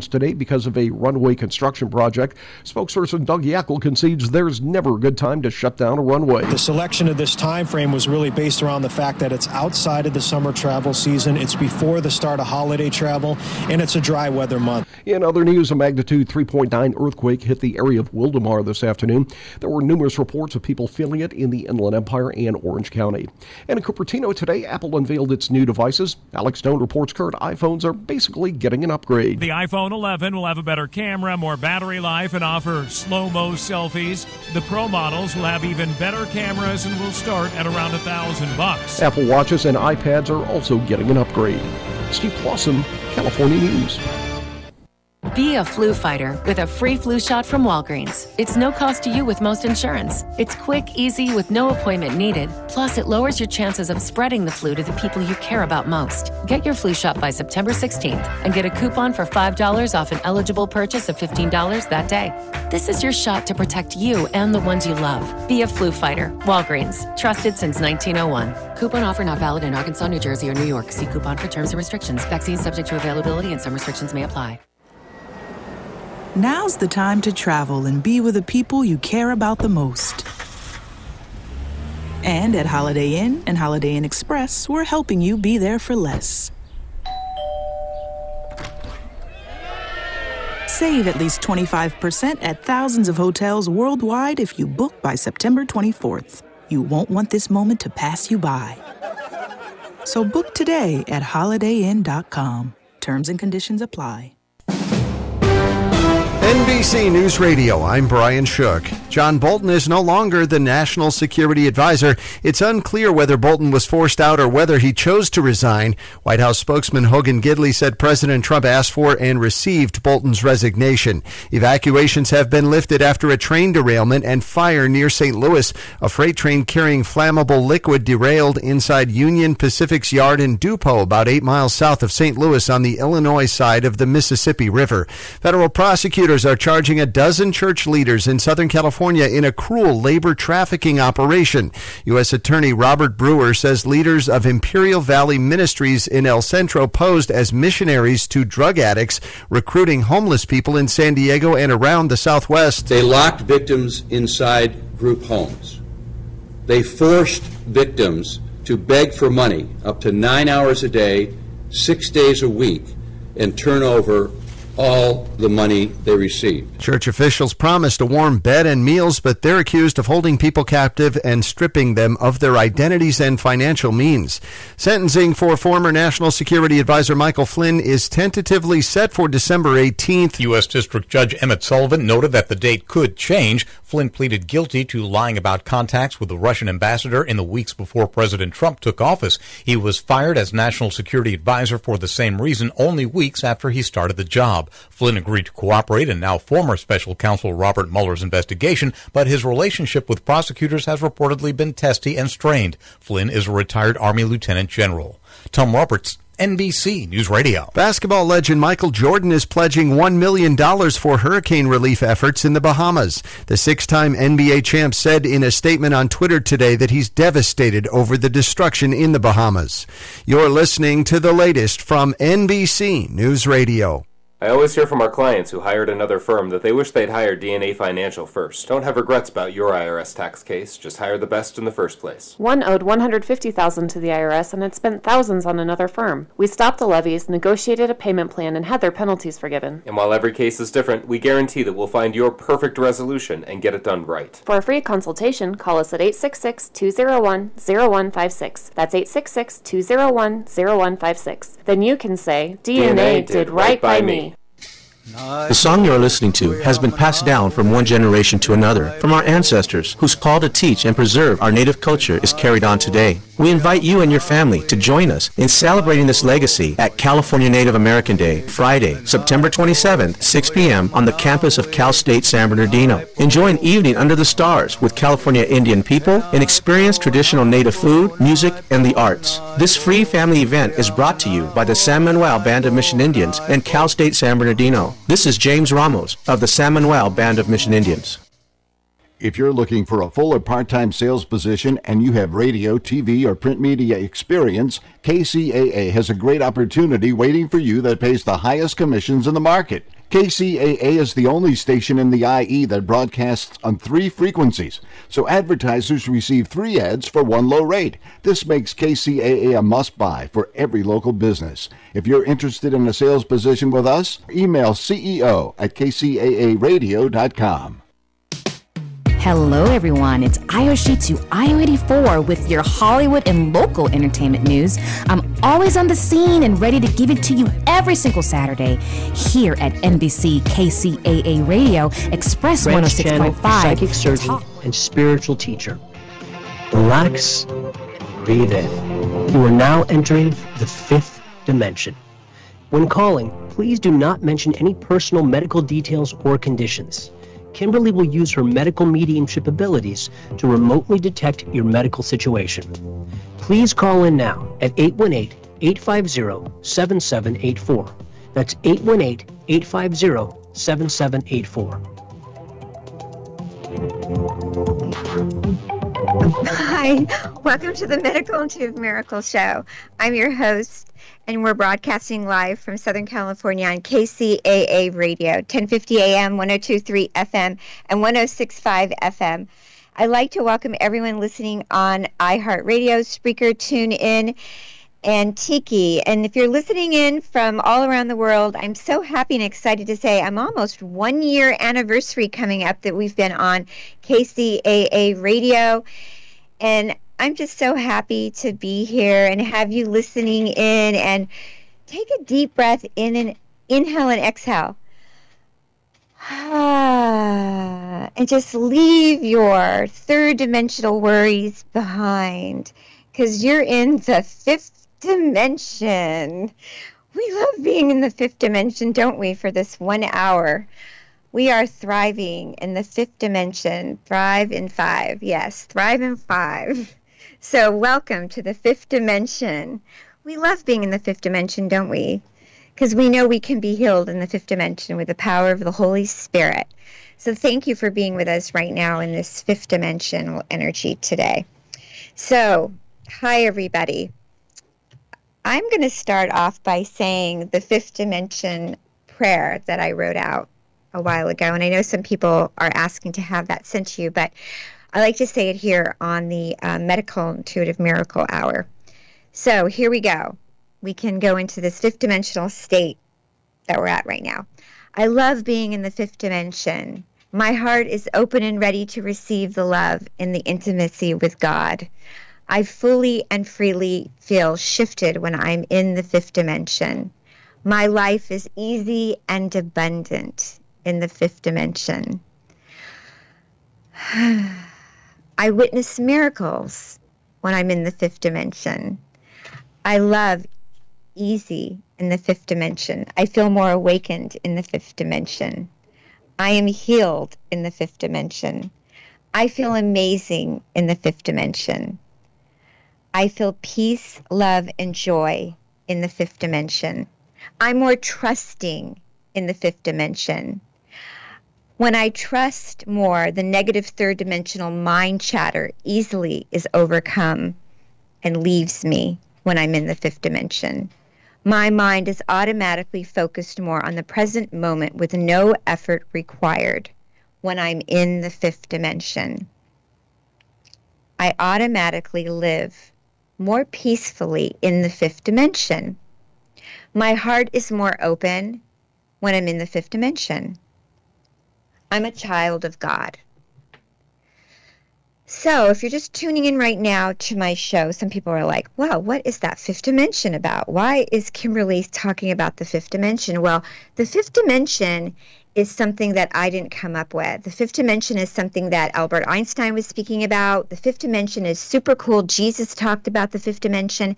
today because of a runway construction project. Spokesperson Doug Yackel concedes there's never a good time to shut down a runway. The selection of this time frame was really based around the fact that it's outside of the summer travel season, it's before the start of holiday travel, and it's a dry weather month. In other news, a magnitude 3.9 earthquake hit the area of Wildomar this afternoon. There were numerous reports of people feeling it in the Inland Empire and Orange County. And in Cupertino today, Apple unveiled its new devices. Alex Stone reports current iPhones are basically getting an upgrade. The iPhone 11 will have a better camera, more battery life, and offer slow mo selfies. The Pro models will have even better cameras and will start at around a thousand bucks. Apple Watches and iPads are also getting an upgrade. Steve Clausen, California News. Be a flu fighter with a free flu shot from Walgreens. It's no cost to you with most insurance. It's quick, easy, with no appointment needed. Plus, it lowers your chances of spreading the flu to the people you care about most. Get your flu shot by September 16th and get a coupon for $5 off an eligible purchase of $15 that day. This is your shot to protect you and the ones you love. Be a flu fighter. Walgreens. Trusted since 1901. Coupon offer not valid in Arkansas, New Jersey, or New York. See coupon for terms and restrictions. Vaccine subject to availability and some restrictions may apply. Now's the time to travel and be with the people you care about the most. And at Holiday Inn and Holiday Inn Express, we're helping you be there for less. Save at least 25% at thousands of hotels worldwide if you book by September 24th. You won't want this moment to pass you by. So book today at HolidayInn.com. Terms and conditions apply. NBC News Radio, I'm Brian Shook. John Bolton is no longer the National Security Advisor. It's unclear whether Bolton was forced out or whether he chose to resign. White House spokesman Hogan Gidley said President Trump asked for and received Bolton's resignation. Evacuations have been lifted after a train derailment and fire near St. Louis. A freight train carrying flammable liquid derailed inside Union Pacific's yard in Dupo, about eight miles south of St. Louis on the Illinois side of the Mississippi River. Federal prosecutors are charging a dozen church leaders in Southern California in a cruel labor trafficking operation. U.S. Attorney Robert Brewer says leaders of Imperial Valley Ministries in El Centro posed as missionaries to drug addicts, recruiting homeless people in San Diego and around the Southwest. They locked victims inside group homes. They forced victims to beg for money up to nine hours a day, six days a week, and turn over all the money they received. Church officials promised a warm bed and meals, but they're accused of holding people captive and stripping them of their identities and financial means. Sentencing for former National Security Advisor Michael Flynn is tentatively set for December 18th. U.S. District Judge Emmett Sullivan noted that the date could change. Flynn pleaded guilty to lying about contacts with the Russian ambassador in the weeks before President Trump took office. He was fired as National Security Advisor for the same reason only weeks after he started the job. Flynn agreed to cooperate in now former special counsel Robert Mueller's investigation, but his relationship with prosecutors has reportedly been testy and strained. Flynn is a retired Army Lieutenant General. Tom Roberts, NBC News Radio. Basketball legend Michael Jordan is pledging $1 million for hurricane relief efforts in the Bahamas. The six time NBA champ said in a statement on Twitter today that he's devastated over the destruction in the Bahamas. You're listening to the latest from NBC News Radio. I always hear from our clients who hired another firm that they wish they'd hired DNA Financial first. Don't have regrets about your IRS tax case, just hire the best in the first place. One owed 150,000 to the IRS and had spent thousands on another firm. We stopped the levies, negotiated a payment plan, and had their penalties forgiven. And while every case is different, we guarantee that we'll find your perfect resolution and get it done right. For a free consultation, call us at 866-201-0156. That's 866-201-0156. Then you can say, DNA, did right by me. The song you're listening to has been passed down from one generation to another, from our ancestors, whose call to teach and preserve our native culture is carried on today. We invite you and your family to join us in celebrating this legacy at California Native American Day, Friday, September 27th, 6 p.m. on the campus of Cal State San Bernardino. Enjoy an evening under the stars with California Indian people and experience traditional native food, music, and the arts. This free family event is brought to you by the San Manuel Band of Mission Indians and Cal State San Bernardino. This is James Ramos of the San Manuel Band of Mission Indians. If you're looking for a full or part time sales position and you have radio, TV, or print media experience, KCAA has a great opportunity waiting for you that pays the highest commissions in the market. KCAA is the only station in the IE that broadcasts on three frequencies, so advertisers receive three ads for one low rate. This makes KCAA a must buy for every local business. If you're interested in a sales position with us, email CEO at kcaaradio.com. Hello, everyone. It's Ayoshitsu Ayo84 with your Hollywood and local entertainment news. I'm always on the scene and ready to give it to you every single Saturday here at NBC KCAA Radio Express French 106.5. channel, oh psychic surgeon, and spiritual teacher. Relax, breathe in. You are now entering the fifth dimension. When calling, please do not mention any personal medical details or conditions. Kimberly will use her medical mediumship abilities to remotely detect your medical situation. Please call in now at 818 850 7784. That's 818 850 7784. Hi, welcome to the Medical Intuitive Miracle Show. I'm your host, and we're broadcasting live from Southern California on KCAA Radio, 1050 AM, 1023 FM, and 1065 FM. I'd like to welcome everyone listening on iHeartRadio, Spreaker, TuneIn, and Tiki. And if you're listening in from all around the world, I'm so happy and excited to say I'm almost one year anniversary coming up that we've been on KCAA Radio. And I'm just so happy to be here and have you listening in and take a deep breath in and inhale and exhale. and just leave your third dimensional worries behind because you're in the fifth dimension. We love being in the fifth dimension, don't we, for this one hour? We are thriving in the fifth dimension. Thrive in five. Yes, thrive in five. So, welcome to the fifth dimension. We love being in the fifth dimension, don't we? Because we know we can be healed in the fifth dimension with the power of the Holy Spirit. So, thank you for being with us right now in this fifth dimensional energy today. So, hi, everybody. I'm going to start off by saying the fifth dimension prayer that I wrote out a while ago. And I know some people are asking to have that sent to you, but I like to say it here on the uh, Medical Intuitive Miracle Hour. So here we go. We can go into this fifth dimensional state that we're at right now. I love being in the fifth dimension. My heart is open and ready to receive the love and the intimacy with God. I fully and freely feel shifted when I'm in the fifth dimension. My life is easy and abundant in the fifth dimension. I witness miracles when I'm in the fifth dimension. I love easy in the fifth dimension. I feel more awakened in the fifth dimension. I am healed in the fifth dimension. I feel amazing in the fifth dimension. I feel peace, love, and joy in the fifth dimension. I'm more trusting in the fifth dimension. When I trust more, the negative third dimensional mind chatter easily is overcome and leaves me when I'm in the fifth dimension. My mind is automatically focused more on the present moment with no effort required when I'm in the fifth dimension. I automatically live more peacefully in the fifth dimension. My heart is more open when I'm in the fifth dimension. I'm a child of God. So, if you're just tuning in right now to my show, some people are like, wow, what is that fifth dimension about? Why is Kimberly talking about the fifth dimension? Well, the fifth dimension is something that I didn't come up with. The fifth dimension is something that Albert Einstein was speaking about. The fifth dimension is super cool. Jesus talked about the fifth dimension.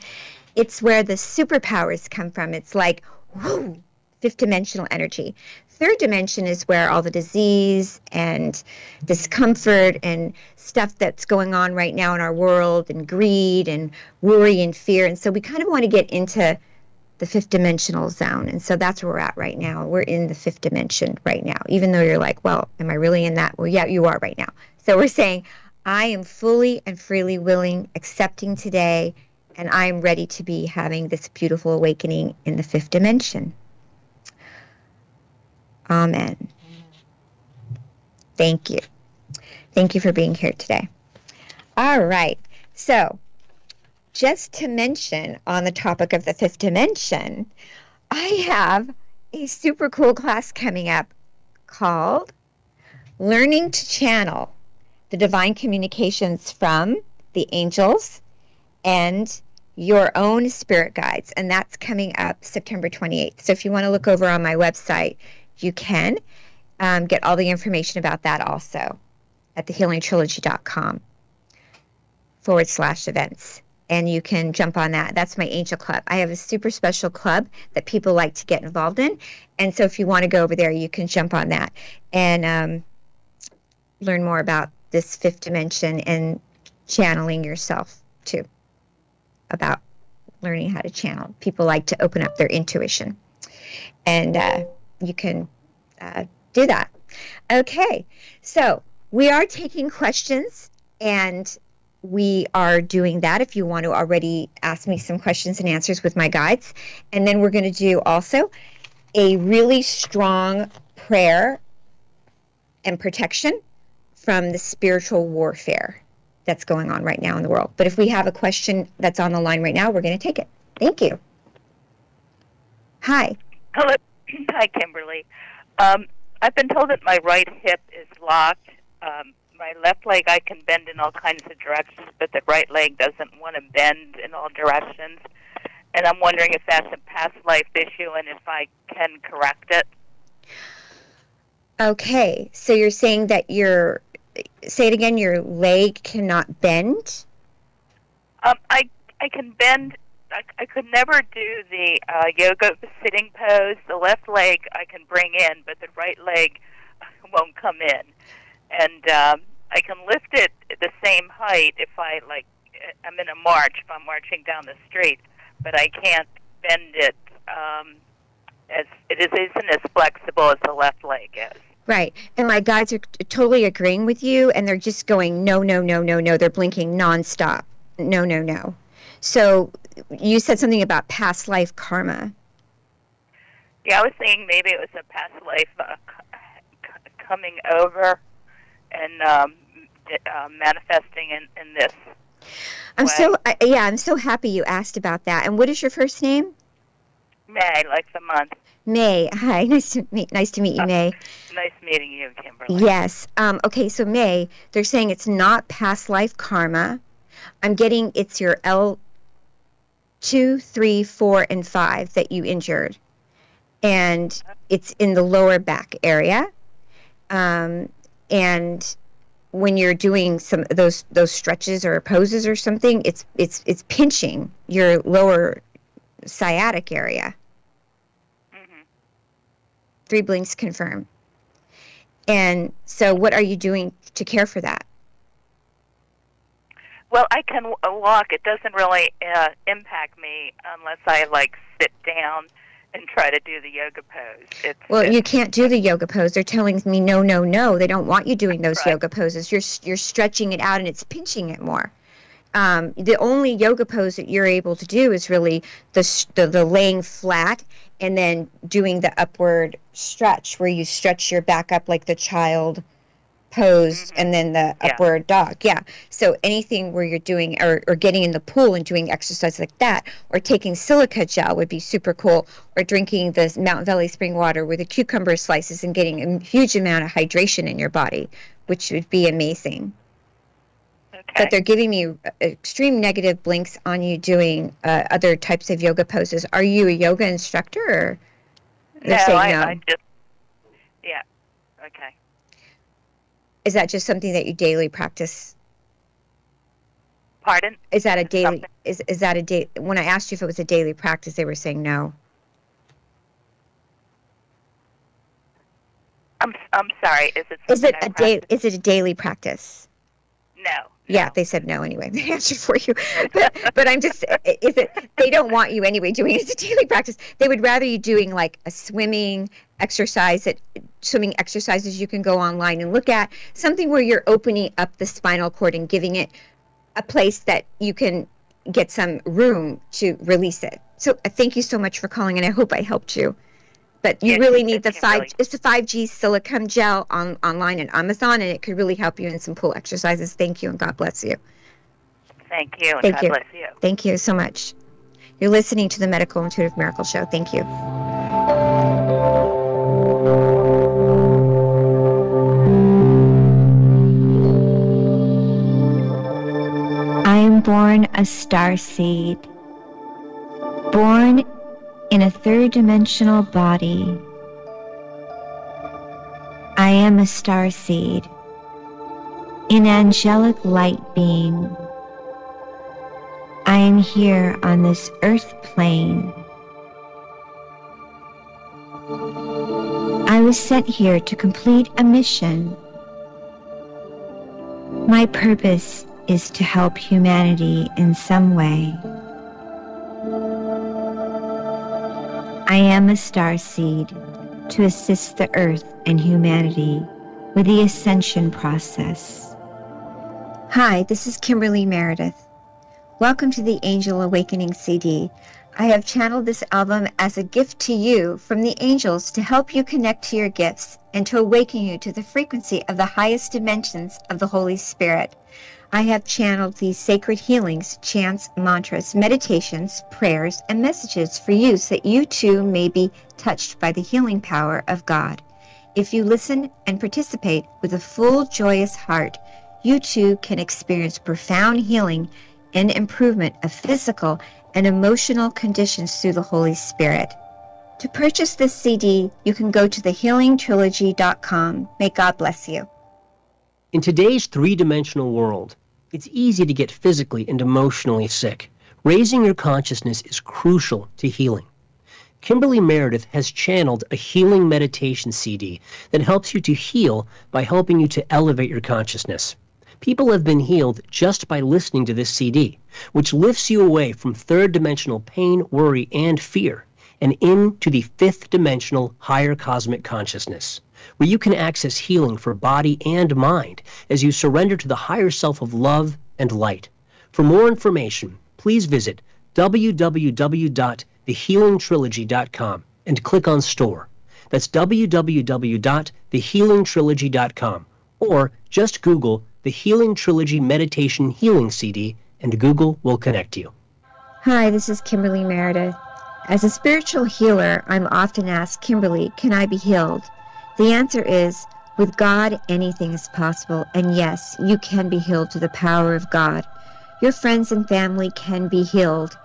It's where the superpowers come from. It's like, whoo, fifth dimensional energy. Third dimension is where all the disease and discomfort and stuff that's going on right now in our world and greed and worry and fear. And so we kind of want to get into the fifth dimensional zone. And so that's where we're at right now. We're in the fifth dimension right now, even though you're like, well, am I really in that? Well, yeah, you are right now. So we're saying, I am fully and freely willing, accepting today, and I am ready to be having this beautiful awakening in the fifth dimension. Amen. Thank you. Thank you for being here today. All right. So, just to mention on the topic of the fifth dimension, I have a super cool class coming up called Learning to Channel the Divine Communications from the Angels and your own spirit guides. And that's coming up September 28th. So if you want to look over on my website, you can um, get all the information about that also at thehealingtrilogy.com forward slash events. And you can jump on that. That's my angel club. I have a super special club that people like to get involved in. And so if you want to go over there, you can jump on that and um, learn more about this fifth dimension and channeling yourself too. About learning how to channel. People like to open up their intuition. And uh, you can uh, do that. Okay, so we are taking questions and we are doing that if you want to already ask me some questions and answers with my guides. And then we're going to do also a really strong prayer and protection from the spiritual warfare that's going on right now in the world. But if we have a question that's on the line right now, we're going to take it. Thank you. Hi. Hello. Hi, Kimberly. Um, I've been told that my right hip is locked. Um, my left leg I can bend in all kinds of directions, but the right leg doesn't want to bend in all directions. And I'm wondering if that's a past life issue and if I can correct it. Okay, so you're saying that your say it again, your leg cannot bend? Um, I I can bend. I, I could never do the uh, yoga sitting pose. The left leg I can bring in, but the right leg won't come in. And um, I can lift it the same height if I like. I'm in a march if I'm marching down the street, but I can't bend it um, as it is, isn't as flexible as the left leg is. Right. And my guides are totally agreeing with you and they're just going, no, no, no, no, no. They're blinking nonstop. No, no, no. So you said something about past life karma. Yeah, I was thinking maybe it was a past life uh, c- coming over and um, uh, manifesting in, in this. I'm way. so uh, yeah, I'm so happy you asked about that. And what is your first name? May, like the month. May. Hi. Nice to meet. Nice to meet you, May. nice meeting you, Kimberly. Yes. Um, okay. So May, they're saying it's not past life karma. I'm getting it's your L two, three, four, and five that you injured, and it's in the lower back area. Um, and when you're doing some those those stretches or poses or something, it's it's it's pinching your lower sciatic area. Three blinks confirm. And so, what are you doing to care for that? Well, I can walk. It doesn't really uh, impact me unless I like sit down and try to do the yoga pose. It's, well, it's, you can't do the yoga pose. They're telling me no, no, no. They don't want you doing those right. yoga poses. You're you're stretching it out and it's pinching it more. Um, the only yoga pose that you're able to do is really the, the, the laying flat and then doing the upward stretch where you stretch your back up like the child pose mm-hmm. and then the yeah. upward dog. Yeah. So anything where you're doing or, or getting in the pool and doing exercise like that or taking silica gel would be super cool or drinking the Mountain Valley spring water with the cucumber slices and getting a huge amount of hydration in your body, which would be amazing. Okay. But they're giving me extreme negative blinks on you doing uh, other types of yoga poses. Are you a yoga instructor? Or no, I, no, I just yeah. Okay. Is that just something that you daily practice? Pardon? Is that a daily? Is is that a day? When I asked you if it was a daily practice, they were saying no. I'm I'm sorry. Is it? Is it a day? Is it a daily practice? No. Yeah, they said no anyway. They answered for you, but, but I'm just is it? They don't want you anyway doing it as a daily practice. They would rather you doing like a swimming exercise that swimming exercises you can go online and look at. Something where you're opening up the spinal cord and giving it a place that you can get some room to release it. So uh, thank you so much for calling, and I hope I helped you. But you Yes, really need the five. Kimberly. It's the five G silicone gel on online and Amazon, and it could really help you in some pool exercises. Thank you, and God bless you. Thank you, and Thank God you. bless you. Thank you so much. You're listening to the Medical Intuitive Miracle Show. Thank you. Born a star seed, born in a third dimensional body. I am a star seed, an angelic light being. I am here on this earth plane. I was sent here to complete a mission. My purpose is to help humanity in some way. I am a star seed to assist the earth and humanity with the ascension process. Hi, this is Kimberly Meredith. Welcome to the Angel Awakening CD. I have channeled this album as a gift to you from the angels to help you connect to your gifts and to awaken you to the frequency of the highest dimensions of the Holy Spirit. I have channeled these sacred healings, chants, mantras, meditations, prayers, and messages for you so that you too may be touched by the healing power of God. If you listen and participate with a full, joyous heart, you too can experience profound healing and improvement of physical and emotional conditions through the Holy Spirit. To purchase this CD, you can go to thehealingtrilogy.com. May God bless you. In today's three dimensional world, it's easy to get physically and emotionally sick. Raising your consciousness is crucial to healing. Kimberly Meredith has channeled a healing meditation CD that helps you to heal by helping you to elevate your consciousness. People have been healed just by listening to this CD, which lifts you away from third dimensional pain, worry, and fear and into the fifth dimensional higher cosmic consciousness, where you can access healing for body and mind as you surrender to the higher self of love and light. For more information, please visit www.thehealingtrilogy.com and click on Store. That's www.thehealingtrilogy.com or just Google the Healing Trilogy Meditation Healing CD and Google will connect you. Hi, this is Kimberly Meredith. As a spiritual healer, I'm often asked, Kimberly, can I be healed? The answer is, with God, anything is possible. And yes, you can be healed to the power of God. Your friends and family can be healed.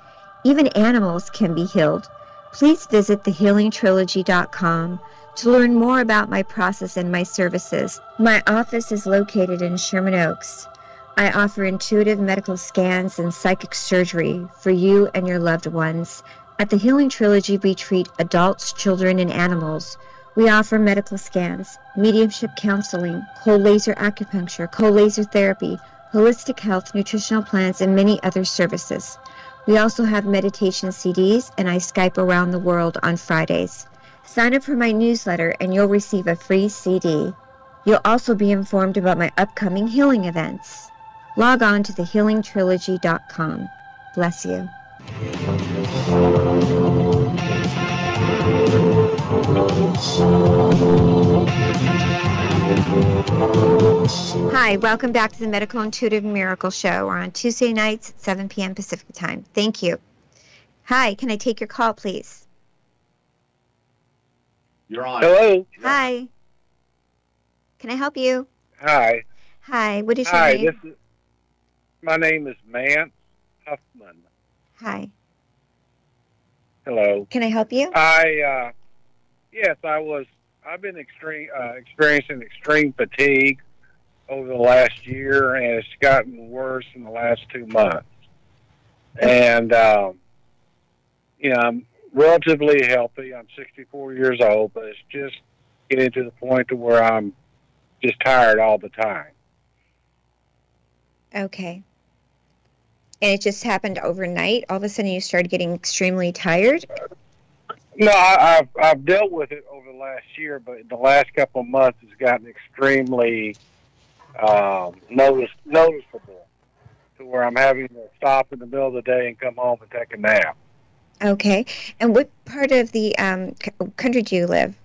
Even animals can be healed. Please visit thehealingtrilogy.com to learn more about my process and my services. My office is located in Sherman Oaks. I offer intuitive medical scans and psychic surgery for you and your loved ones. At the Healing Trilogy, we treat adults, children, and animals. We offer medical scans, mediumship counseling, cold laser acupuncture, cold laser therapy, holistic health, nutritional plans, and many other services. We also have meditation CDs, and I Skype around the world on Fridays. Sign up for my newsletter, and you'll receive a free CD. You'll also be informed about my upcoming healing events. Log on to thehealingtrilogy.com. Bless you. Hi, welcome back to the Medical Intuitive Miracle Show. We're on Tuesday nights at 7 p.m. Pacific Time. Thank you. Hi, can I take your call, please? You're on. Hello. Hi. Can I help you? Hi. Hi, what is your Hi. name? This is my name is Mance Huffman. Hi. Hello. Can I help you? I uh, yes, I was. I've been extreme uh, experiencing extreme fatigue over the last year, and it's gotten worse in the last two months. And um, you know, I'm relatively healthy. I'm 64 years old, but it's just getting to the point to where I'm just tired all the time. Okay. And it just happened overnight? All of a sudden you started getting extremely tired? No, I, I've I've dealt with it over the last year, but the last couple of months has gotten extremely um, notice, noticeable to where I'm having to stop in the middle of the day and come home and take a nap. Okay. And what part of the um, country do you live?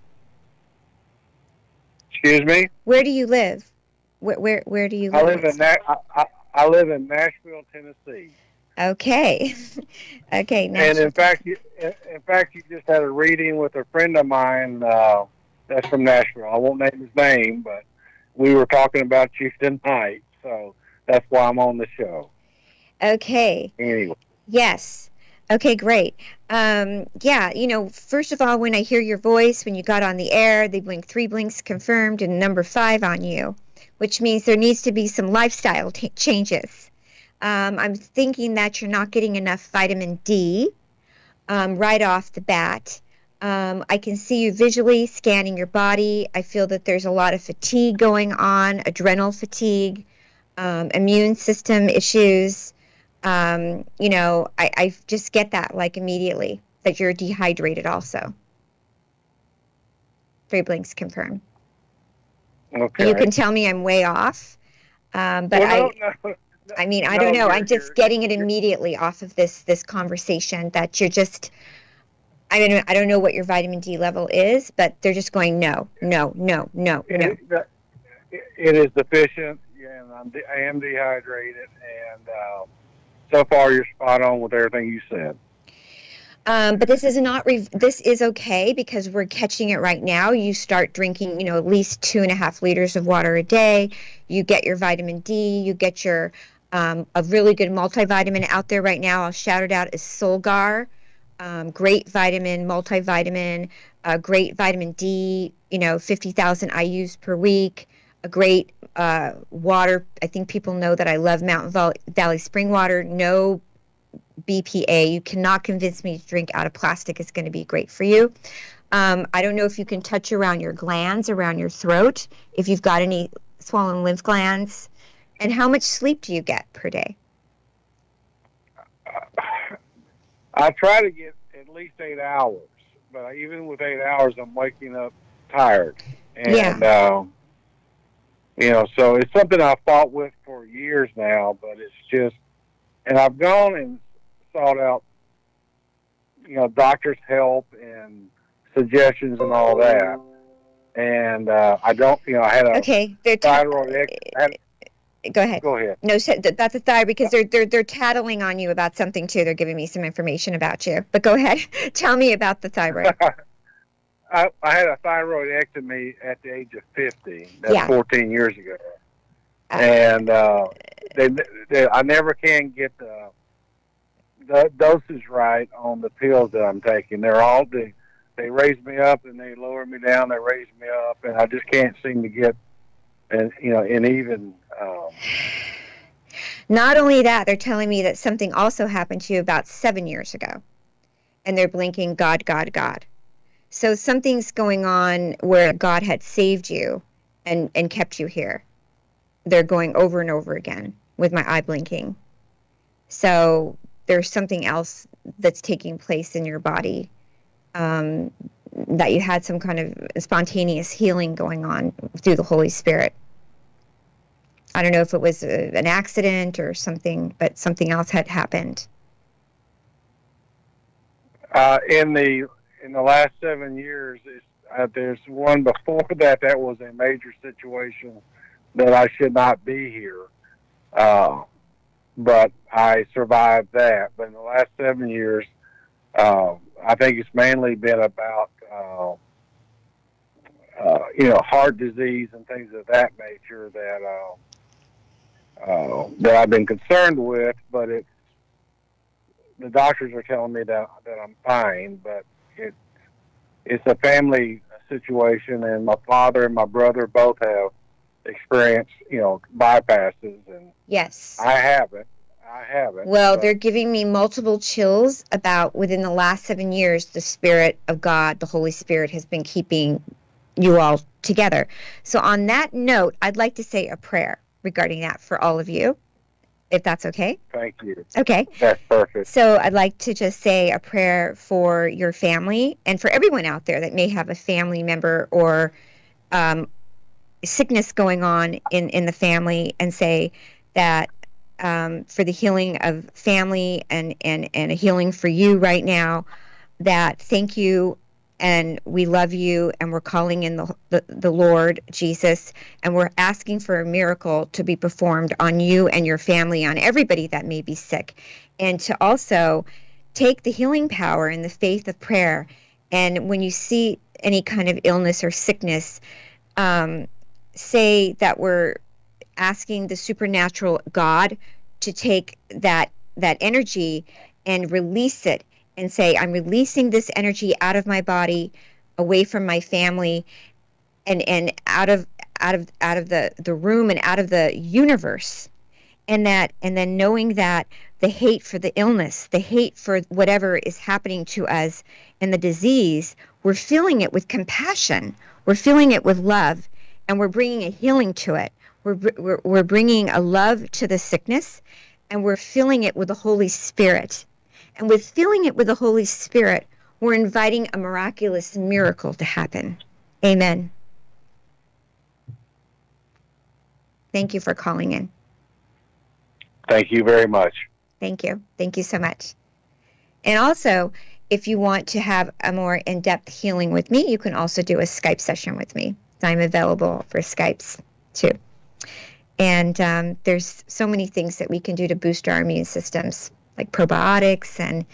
Excuse me. Where do you live? Where where, where do you live? I live? live in Na- I, I, I live in Nashville, Tennessee. Okay. okay. And in fact, you, in in fact, you just had a reading with a friend of mine uh, that's from Nashville. I won't name his name, but we were talking about you tonight, so that's why I'm on the show. Okay. Anyway, Yes. Okay, great. Um, yeah, you know, first of all, when I hear your voice, when you got on the air, they blink three blinks confirmed and number five on you, which means there needs to be some lifestyle t- changes. Um, I'm thinking that you're not getting enough vitamin D um, right off the bat. Um, I can see you visually scanning your body. I feel that there's a lot of fatigue going on, adrenal fatigue, um, immune system issues um, you know, I, I just get that like immediately that you're dehydrated also. Three blinks confirm. okay. You can tell me I'm way off, um, but Well, I, no, no, I mean, I no, don't know. I'm just getting it immediately off of this this conversation that you're just. I don't. I don't know what your vitamin D level is, but they're just going no, no, no, no, It, no. is- it is deficient, and I'm de- I am dehydrated, and uh, so far you're spot on with everything you said. Um, but this is not. Re- this is okay because we're catching it right now. You start drinking, you know, at least two and a half liters of water a day. You get your vitamin D. You get your um, a really good multivitamin out there right now. I'll shout it out is Solgar. Um, great vitamin, multivitamin, uh, great vitamin D. You know, fifty thousand IU's per week. A great uh, water. I think people know that I love Mountain Valley Spring Water. No BPA. You cannot convince me to drink out of plastic It's going to be great for you. Um, I don't know if you can touch around your glands, around your throat, if you've got any swollen lymph glands. And how much sleep do you get per day? I try to get at least eight hours, but even with eight hours, I'm waking up tired. And, Yeah. um, you know, so it's something I've fought with for years now, but it's just, and I've gone and sought out, you know, doctor's help and suggestions and all that. And uh, I don't, you know, I had a Okay, they're t- thyroid. Ex- I had- Go ahead. Go ahead. No, that's a thyroid because they're they're they're tattling on you about something too. They're giving me some information about you. But go ahead, tell me about the thyroid. I, I had a thyroidectomy at the age of 50. That's Yeah. 14 years ago. and uh, they, they, I never can get the, the doses right on the pills that I'm taking. They're all they, they raise me up and they lower me down. They raise me up, and I just can't seem to get and you know an even. Um, Not only that, they're telling me that something also happened to you about seven years ago, and they're blinking God, God, God. So something's going on where God had saved you and and kept you here. They're going over and over again with my eye blinking. So there's something else that's taking place in your body. Um, that you had some kind of spontaneous healing going on through the Holy Spirit. I don't know if it was a, an accident or something, but something else had happened. uh, in the in the last seven years, uh, there's one before that that was a major situation that I should not be here, uh, but I survived that. But in the last seven years, uh, I think it's mainly been about uh, uh, you know heart disease and things of that nature that uh, that I've been concerned with. But it's the doctors are telling me that that I'm fine, but it it's a family situation, and my father and my brother both have experienced, you know, bypasses, and Yes. I haven't. I haven't. Well, but- they're giving me multiple chills about within the last seven years, the Spirit of God, the Holy Spirit, has been keeping you all together. So, on that note, I'd like to say a prayer regarding that for all of you. if that's okay. Thank you. Okay. That's perfect. So I'd like to just say a prayer for your family and for everyone out there that may have a family member or um, sickness going on in, in the family and say that um, for the healing of family and, and, and a healing for you right now, that thank you and we love you and we're calling in the, the, the Lord Jesus and we're asking for a miracle to be performed on you and your family, on everybody that may be sick, and to also take the healing power and the faith of prayer. And when you see any kind of illness or sickness, um, say that we're asking the supernatural God to take that that energy and release it and say, I'm releasing this energy out of my body, away from my family, and, and out of out of out of the, the room and out of the universe. And that and then knowing that the hate for the illness, the hate for whatever is happening to us and the disease, we're feeling it with compassion. We're feeling it with love and we're bringing a healing to it. We're, we're, we're bringing a love to the sickness and we're filling it with the Holy Spirit and with filling it with the Holy Spirit, we're inviting a miraculous miracle to happen. Amen. Thank you for calling in. Thank you very much. Thank you. Thank you so much. And also, if you want to have a more in depth healing with me, you can also do a Skype session with me. I'm available for Skypes too. And um, there's so many things that we can do to boost our immune systems like probiotics and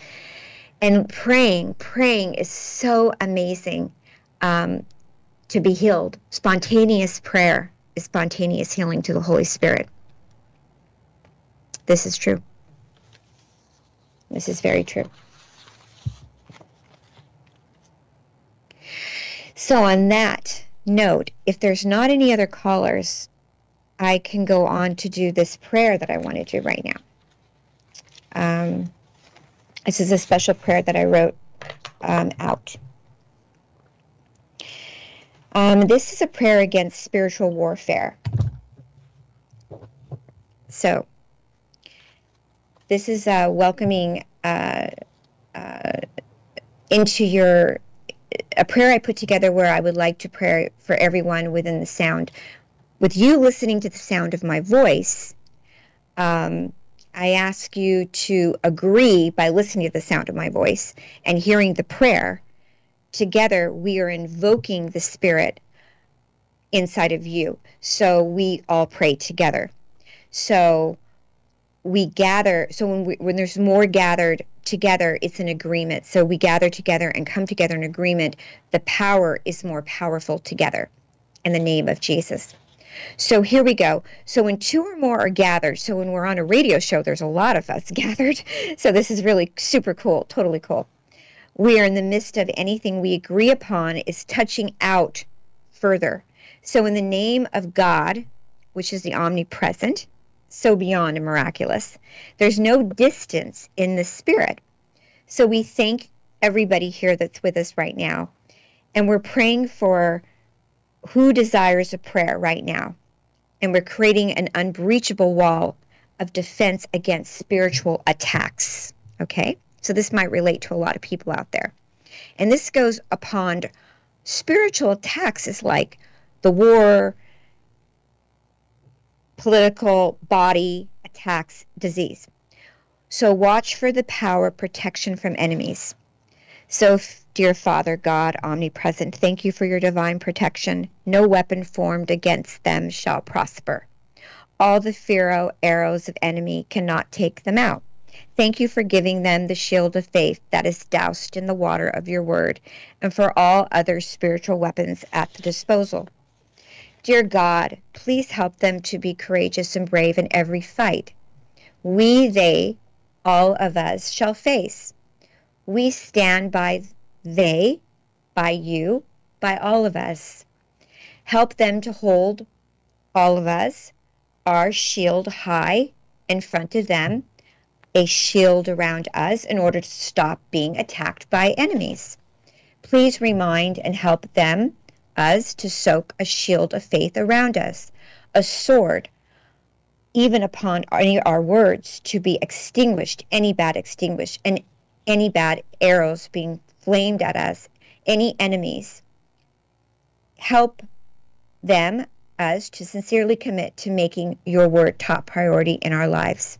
and praying. Praying is so amazing um, to be healed. Spontaneous prayer is spontaneous healing to the Holy Spirit. This is true. This is very true. So, on that note, if there's not any other callers, I can go on to do this prayer that I want to do right now. Um, this is a special prayer that I wrote um, out. Um, this is a prayer against spiritual warfare. So, this is uh, welcoming uh, uh, into your a prayer I put together where I would like to pray for everyone within the sound. With you listening to the sound of my voice, um, I ask you to agree by listening to the sound of my voice and hearing the prayer. Together, we are invoking the Spirit inside of you. So we all pray together. So we gather. So when, we, when there's more gathered together, it's an agreement. So we gather together and come together in agreement. The power is more powerful together in the name of Jesus. So here we go. So when two or more are gathered, so when we're on a radio show, there's a lot of us gathered. So this is really super cool, totally cool. We are in the midst of anything we agree upon is touching out further. So in the name of God, which is the omnipresent, so beyond and miraculous, there's no distance in the spirit. So we thank everybody here that's with us right now. And we're praying for who desires a prayer right now? And we're creating an unbreachable wall of defense against spiritual attacks. Okay? So this might relate to a lot of people out there. And this goes upon spiritual attacks is like the war, political body attacks, disease. So watch for the power protection from enemies. So Dear Father God, omnipresent, thank you for your divine protection. No weapon formed against them shall prosper. All the pharaoh arrows of enemy cannot take them out. Thank you for giving them the shield of faith that is doused in the water of your word, and for all other spiritual weapons at the disposal. Dear God, please help them to be courageous and brave in every fight. We, they, all of us shall face. We stand by they, by you, by all of us. Help them to hold all of us, our shield high in front of them, a shield around us in order to stop being attacked by enemies. Please remind and help them, us, to soak a shield of faith around us, a sword even upon any our words to be extinguished, any bad extinguished, and any bad arrows being flamed at us, any enemies. Help them, us, to sincerely commit to making your word top priority in our lives.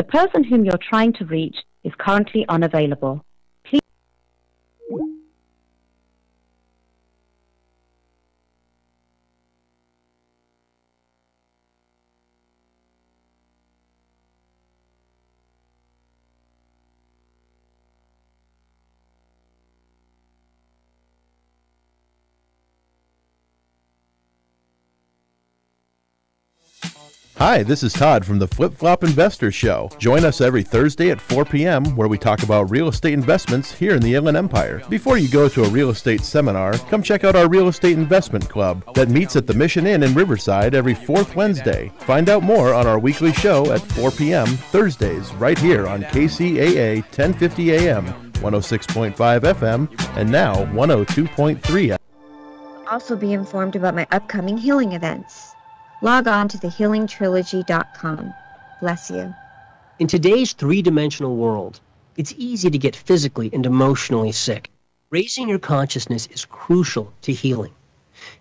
The person whom you're trying to reach is currently unavailable. Please Hi, this is Todd from the Flip Flop Investor Show. Join us every Thursday at 4 p.m. where we talk about real estate investments here in the Inland Empire. Before you go to a real estate seminar, come check out our Real Estate Investment Club that meets at the Mission Inn in Riverside every fourth Wednesday. Find out more on our weekly show at 4 p.m. Thursdays right here on KCAA 1050 AM, 106.5 FM, and now 102.3 Also, be informed about my upcoming healing events. Log on to thehealingtrilogy.com. Bless you. In today's three dimensional world, it's easy to get physically and emotionally sick. Raising your consciousness is crucial to healing.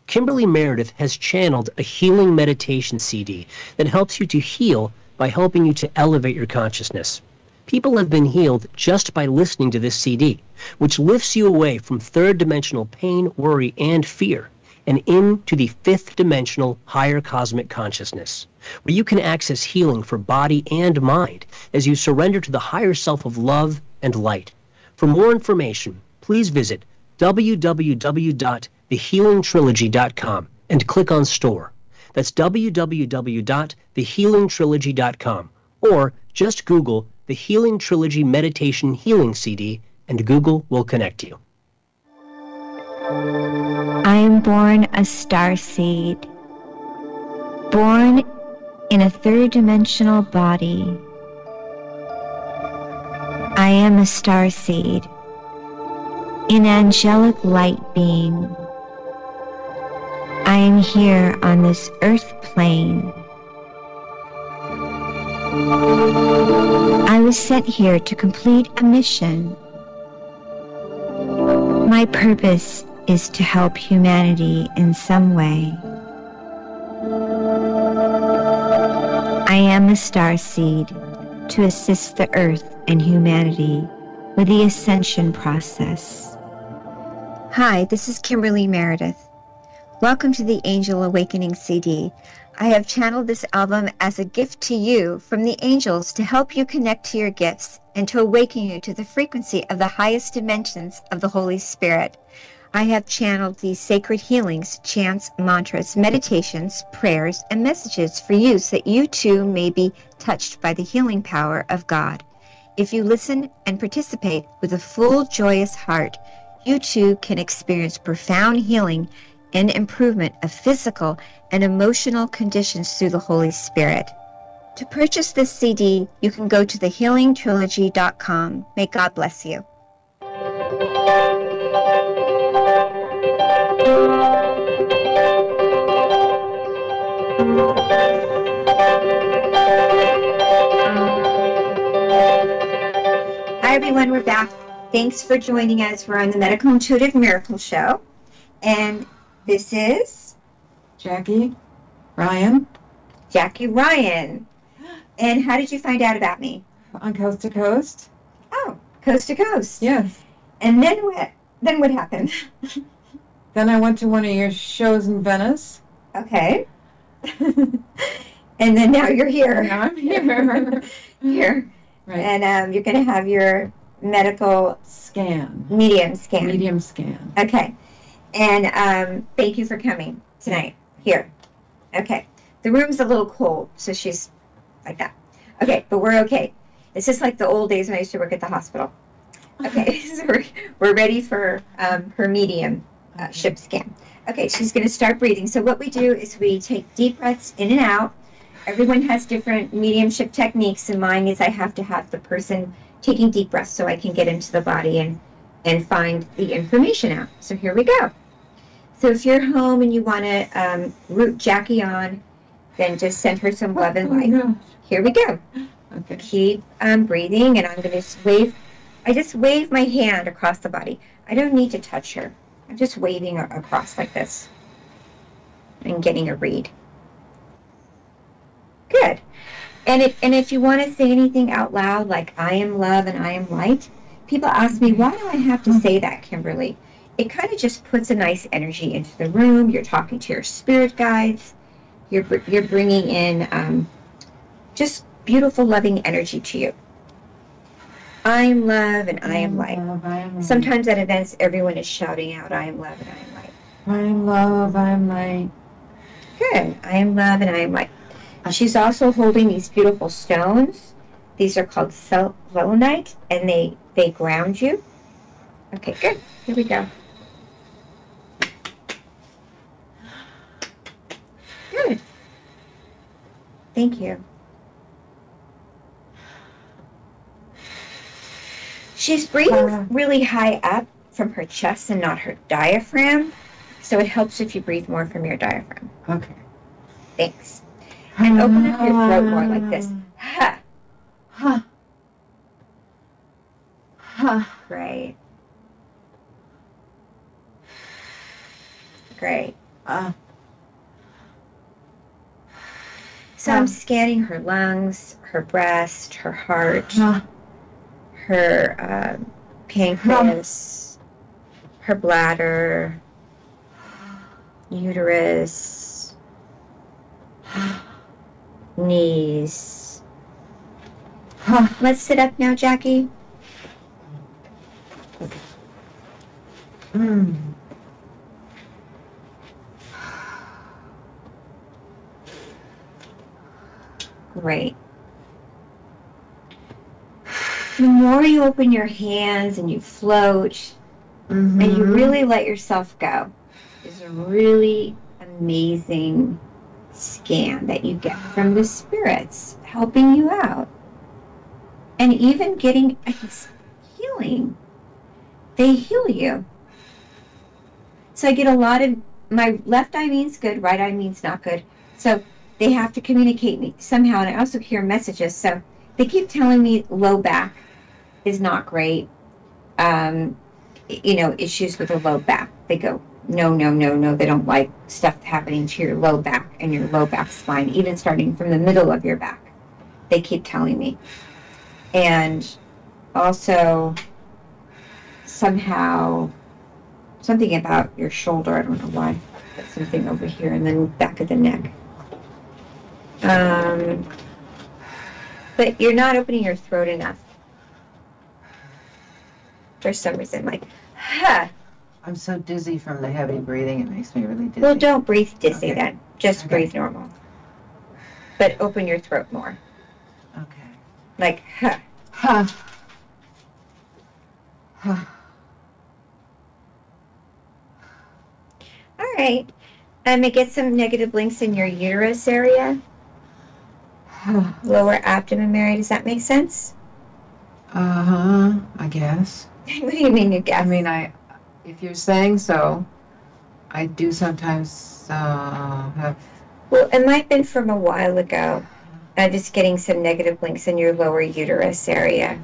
Kimberly Meredith has channeled a healing meditation CD that helps you to heal by helping you to elevate your consciousness. People have been healed just by listening to this CD, which lifts you away from third dimensional pain, worry, and fear and into the fifth dimensional higher cosmic consciousness, where you can access healing for body and mind as you surrender to the higher self of love and light. For more information, please visit www.thehealingtrilogy.com and click on Store. That's www.thehealingtrilogy.com or just Google the Healing Trilogy Meditation Healing CD and Google will connect you. I am born a star seed, born in a third dimensional body. I am a star seed, an angelic light being. I am here on this earth plane. I was sent here to complete a mission. My purpose is to help humanity in some way. I am a star seed to assist the earth and humanity with the ascension process. Hi, this is Kimberly Meredith. Welcome to the Angel Awakening CD. I have channeled this album as a gift to you from the angels to help you connect to your gifts and to awaken you to the frequency of the highest dimensions of the Holy Spirit. I have channeled these sacred healings, chants, mantras, meditations, prayers, and messages for you so that you too may be touched by the healing power of God. If you listen and participate with a full, joyous heart, you too can experience profound healing and improvement of physical and emotional conditions through the Holy Spirit. To purchase this CD, you can go to thehealingtrilogy.com. May God bless you. Hi, everyone. We're back. Thanks for joining us. We're on the Medical Intuitive Miracle Show. And this is Jackie Ryan. Jackie Ryan. And how did you find out about me? On Coast to Coast. Oh, Coast to Coast. Yes. And then what? then what happened? Then I went to one of your shows in Venice. Okay. and then now you're here. Now I'm here. here. Right. And um, you're going to have your medical Scan. medium scan. Medium scan. Okay. And um, thank you for coming tonight. Here. Okay. The room's a little cold, so she's like that. Okay, but we're okay. It's just like the old days when I used to work at the hospital. Okay, so we're, we're ready for um, her medium uh, ship scan. Okay, she's going to start breathing. So what we do is we take deep breaths in and out. Everyone has different mediumship techniques, and mine is I have to have the person taking deep breaths so I can get into the body and and find the information out. So here we go. So if you're home and you want to um, root Jackie on, then just send her some love and light. Here we go. Okay. Keep um, breathing, and I'm going to just wave. I just wave my hand across the body. I don't need to touch her. I'm just waving across like this and getting a read. Good. And if and if you want to say anything out loud, like I am love and I am light, people ask me why do I have to say that, Kimberly? It kind of just puts a nice energy into the room. You're talking to your spirit guides. You're you're bringing in um, just beautiful, loving energy to you. I am love and I am light. Love, I am light. Sometimes at events, everyone is shouting out, I am love and I am light. I am love. I am light. Good. I am love and I am light. Uh, she's also holding these beautiful stones. These are called selenite and they, they ground you. Okay, good. Here we go. Good. Thank you. She's breathing really high up from her chest and not her diaphragm. So it helps if you breathe more from your diaphragm. Okay. Thanks. And open up your throat more like this. Ha. Ha. Ha. Great. Great. Uh, So I'm scanning her lungs, her breast, her heart, ha. her uh, pancreas, her bladder, uterus, knees. Let's sit up now, Jackie. Mm. Great. The more you open your hands and you float and you Mhm. really let yourself go, is a really amazing scan that you get from the spirits helping you out. And even getting healing. They heal you. So I get a lot of my left eye means good, right eye means not good. So they have to communicate me somehow and I also hear messages. So they keep telling me low back is not great. Um, you know, issues with the low back. They go, no, no, no, no. They don't like stuff happening to your low back and your low back spine, even starting from the middle of your back. They keep telling me. And also, somehow, something about your shoulder. I don't know why. But something over here and then back of the neck. Um, but you're not opening your throat enough. For some reason, like, huh. I'm so dizzy from the heavy breathing. It makes me really dizzy. Well, don't breathe dizzy Okay. then. Just Okay. breathe normal. But open your throat more. Okay. Like, huh. Huh. Huh. All right. Um, I get some negative links in your uterus area, lower abdomen area. Does that make sense? Uh huh. I guess. what do you mean you guess? I mean, I. If you're saying so, I do sometimes uh, have. Well, it might have been from a while ago. I'm just getting some negative links in your lower uterus area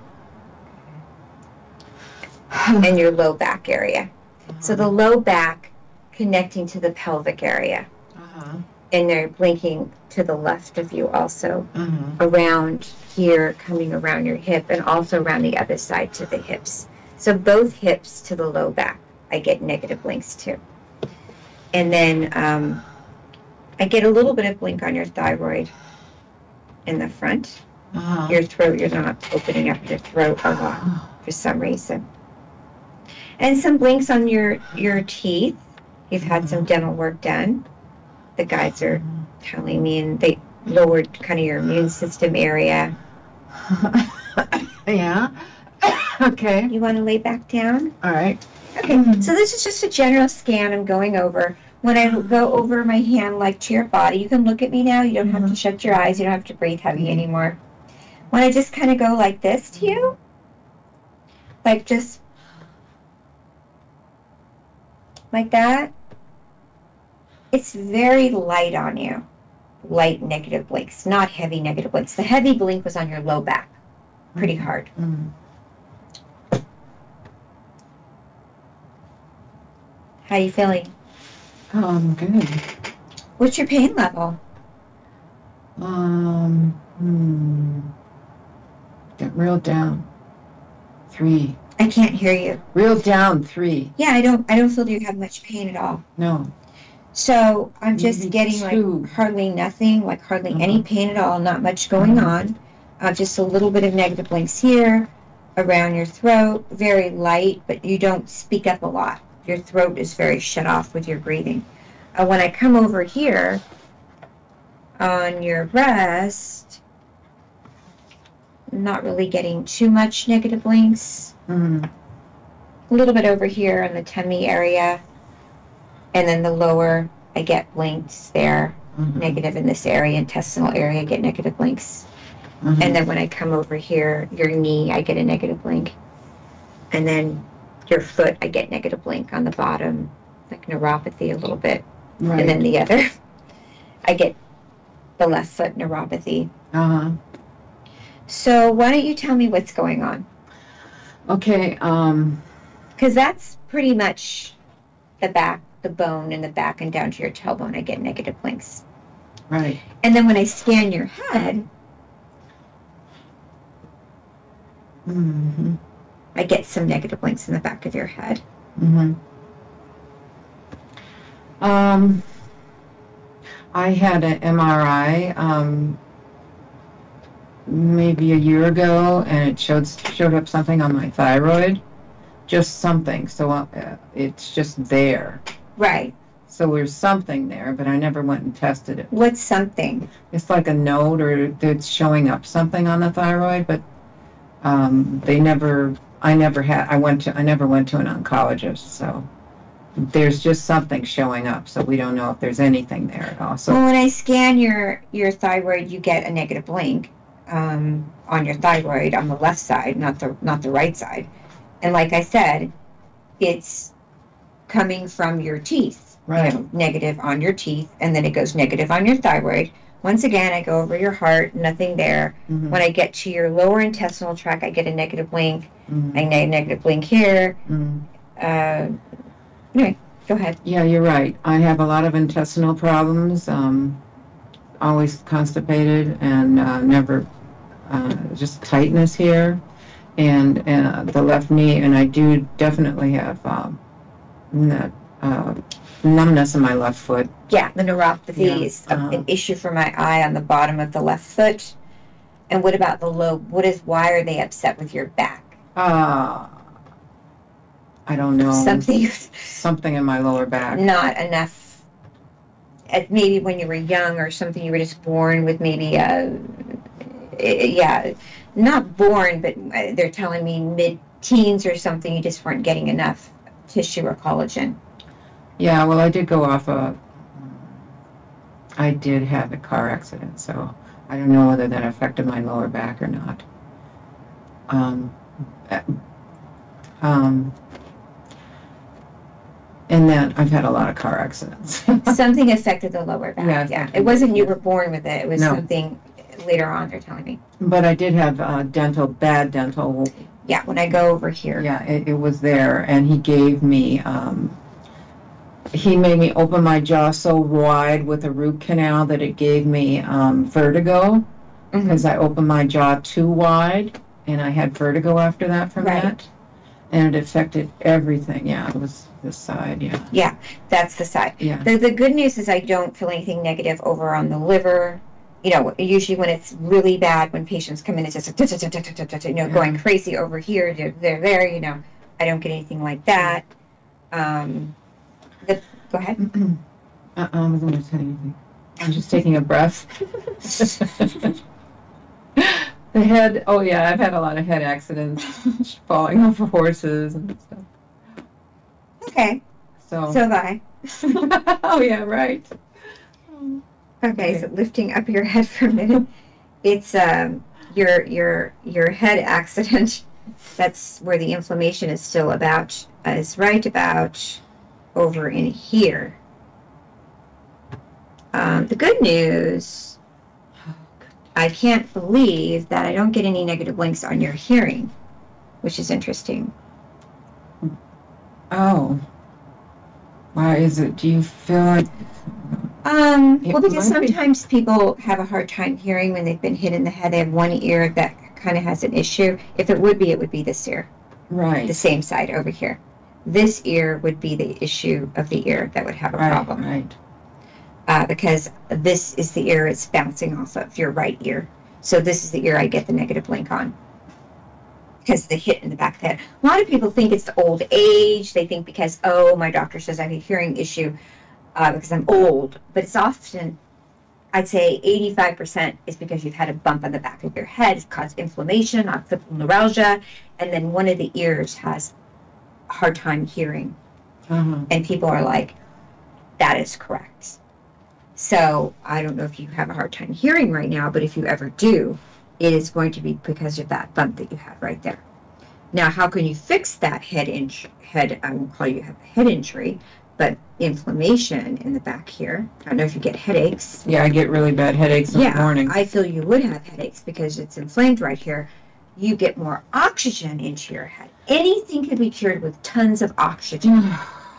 and your low back area. So the low back connecting to the pelvic area. Uh-huh. And they're blinking to the left of you also, Uh-huh. around here, coming around your hip, and also around the other side to the hips. So both hips to the low back. I get negative blinks too. And then um, I get a little bit of blink on your thyroid in the front. Uh-huh. Your throat, you're not opening up your throat a lot for some reason. And some blinks on your, your teeth. You've had some dental work done. The guys are telling me, and they lowered kind of your immune system area. yeah. okay. You want to lay back down? All right. Okay, so this is just a general scan I'm going over. When I go over my hand like to your body, you can look at me now. You don't have to mm-hmm. shut your eyes. You don't have to breathe heavy anymore. When I just kind of go like this to you, like just like that, it's very light on you. Light negative blinks, not heavy negative blinks. The heavy blink was on your low back, pretty mm-hmm. hard. Mm-hmm. How are you feeling? Um, good. What's your pain level? Um, hmm. Get real down. Three. I can't hear you. Real down, three. Yeah, I don't. I don't feel you have much pain at all. No. So I'm just Maybe getting two. like hardly nothing, like hardly any pain at all. Not much going on. Uh, just a little bit of negative blinks here, around your throat. Very light, but you don't speak up a lot. Your throat is very shut off with your breathing. Uh, when I come over here on your breast, not really getting too much negative links. Mm. A little bit over here in the tummy area, and then the lower, I get links there. Negative in this area, intestinal area, I get negative blinks. And then when I come over here, your knee, I get a negative link. And then your foot, I get negative link on the bottom, like neuropathy a little bit. Right. And then the other, I get the left foot neuropathy. Uh huh. So why don't you tell me what's going on? Okay. Um. Because that's pretty much the back, the bone in the back and down to your tailbone. I get negative links. Right. And then when I scan your head, Mm-hmm. I get some negative blinks in the back of your head. Mm-hmm. Um. I had an MRI um, maybe a year ago, and it showed showed up something on my thyroid, just something. So uh, it's just there. Right. So there's something there, but I never went and tested it. What's something? It's like a note, or it's showing up something on the thyroid, but um, they never. I never had. I went to. I never went to an oncologist, so there's just something showing up. So we don't know if there's anything there at all. So well, when I scan your your thyroid, you get a negative blink um, on your thyroid on the left side, not the not the right side. And like I said, it's coming from your teeth. you Right. know, negative on your teeth, and then it goes negative on your thyroid. Once again, I go over your heart, nothing there. Mhm. When I get to your lower intestinal tract, I get a negative blink. Mhm. I a negative blink here. Mm. Uh, anyway, go ahead. Yeah, you're right. I have a lot of intestinal problems. Um, always constipated and uh, never uh, just tightness here, and uh, the left knee. And I do definitely have um, that, uh, numbness in my left foot. Yeah, the neuropathy Yeah, is a- uh-huh. an issue for my eye on the bottom of the left foot. And what about the lobe? What is? Why are they upset with your back? Uh, I don't know. Something Something in my lower back. not enough. At maybe when you were young or something, you were just born with maybe a, yeah, not born, but uh, they're telling me mid-teens or something. You just weren't getting enough tissue or collagen. Yeah, well, I did go off a. I did have a car accident, so I don't know whether that affected my lower back or not. Um, um, and then I've had a lot of car accidents. something affected the lower back. Yeah, Yeah, it wasn't you were born with it. It was No. something later on. They're telling me. but I did have uh, dental, bad dental. Yeah, when I go over here. Yeah, it, it was there, and he gave me. Um, he made me open my jaw so wide with a root canal that it gave me um, vertigo Mm-hmm. because I opened my jaw too wide, and I had vertigo after that from Right. that. and it affected everything. Yeah, it was this side. Yeah. Yeah, that's the side. Yeah. The, the good news is I don't feel anything negative over on the liver. You know, usually when it's really bad, when patients come in, it's just like, you know, going crazy over here, they're, they're there, you know. I don't get anything like that. Um, the, go ahead. Uh-uh, I wasn't going to say anything. I'm just taking a breath. the head. Oh yeah, I've had a lot of head accidents, falling off of horses and stuff. Okay. So. So have I. oh yeah, right. Okay, so lifting up your head for a minute. It's um your your your head accident. That's where the inflammation is still about uh, is right about over in here. Um, the good news, I can't believe that I don't get any negative links on your hearing, which is interesting. Oh. Why is it? Do you feel like? Um, well, because might be- sometimes people have a hard time hearing when they've been hit in the head. They have one ear that kind of has an issue. If it would be, it would be this ear, Right. the same side over here. This ear would be the issue of the ear that would have a Right, problem. Right. Uh, because this is the ear it's bouncing off of, your right ear. So this is the ear I get the negative link on. Because the hit in the back of the head. A lot of people think it's the old age. They think because, oh, my doctor says I have a hearing issue uh, because I'm old. But it's often, I'd say 85% is because you've had a bump on the back of your head. It's caused inflammation, occipital neuralgia, and then one of the ears has a hard time hearing. Uh-huh. And people are like, that is correct. So I don't know if you have a hard time hearing right now, but if you ever do, it is going to be because of that bump that you had right there. Now, how can you fix that head inch head? I won't call you have a head injury, but inflammation in the back here. I don't know if you get headaches. Yeah, I get really bad headaches in yeah, the morning. I feel you would have headaches because it's inflamed right here. You get more oxygen into your head. Anything can be cured with tons of oxygen.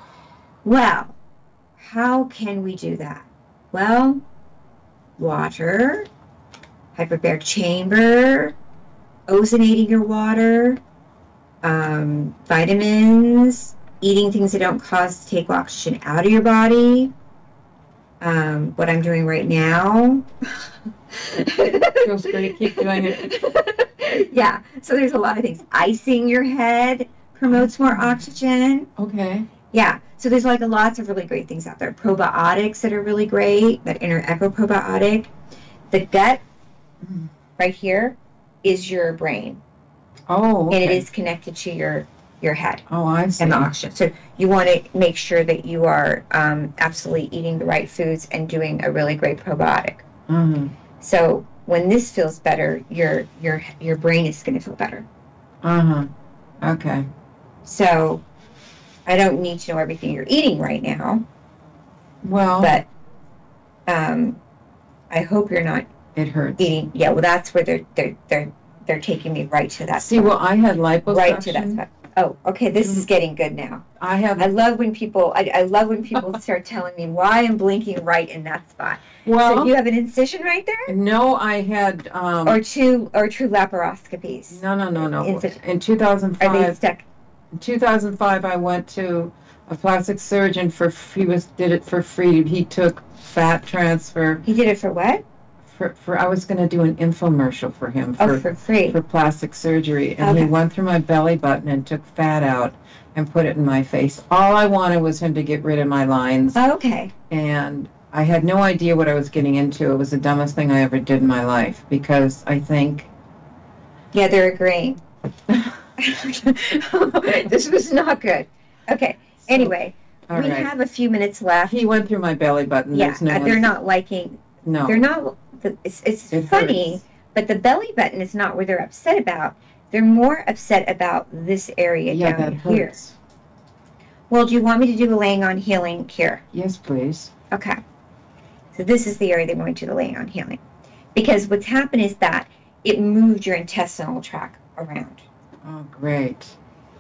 well, how can we do that? Well, water, hyperbaric chamber, ozonating your water, um, vitamins, eating things that don't cause to take oxygen out of your body. Um, what I'm doing right now. Feels great. To keep doing it. yeah, so there's a lot of things. Icing your head promotes more oxygen. Okay. Yeah, so there's like a lots of really great things out there. Probiotics that are really great, that Inner-Eco probiotic. The gut right here is your brain. Oh, And it is connected to your your head Oh, I see. and the oxygen. So you want to make sure that you are um, absolutely eating the right foods and doing a really great probiotic. Mhm. So when this feels better, your your your brain is going to feel better. Uh-huh. Okay. So I don't need to know everything you're eating right now, Well, but um, I hope you're not it hurts. eating. Yeah, well, that's where they're they're they're they're taking me right to that. See, spot. well, I had liposuction. right to that spot. Oh, okay. This is getting good now. I have. I love when people. I, I love when people start telling me why I'm blinking right in that spot. Well, so you have an incision right there, no, I had. Um, or two, or two laparoscopies. no, no, no, no. Incision. In Are they 2005, stuck? In 2005, I went to a plastic surgeon for. He was did it for free. He took fat transfer. He did it for what? For, for I was going to do an infomercial for him oh, for Oh, for free. for plastic surgery, and he went through my belly button and took fat out and put it in my face. All I wanted was him to get rid of my lines, Oh, okay. and I had no idea what I was getting into. It was the dumbest thing I ever did in my life because I think Yeah, they're agreeing. this was not good. Okay. Anyway, all we right. have a few minutes left. he went through my belly button. Yeah, There's no uh, they're not liking. No. They're not. It's, it's It funny, hurts. but the belly button is not where they're upset about. They're more upset about this area Yeah, down that here. hurts. Well, do you want me to do a laying on healing here? Yes, please. Okay. So this is the area they want me to do the laying on healing, because what's happened is that it moved your intestinal tract around, Oh, great.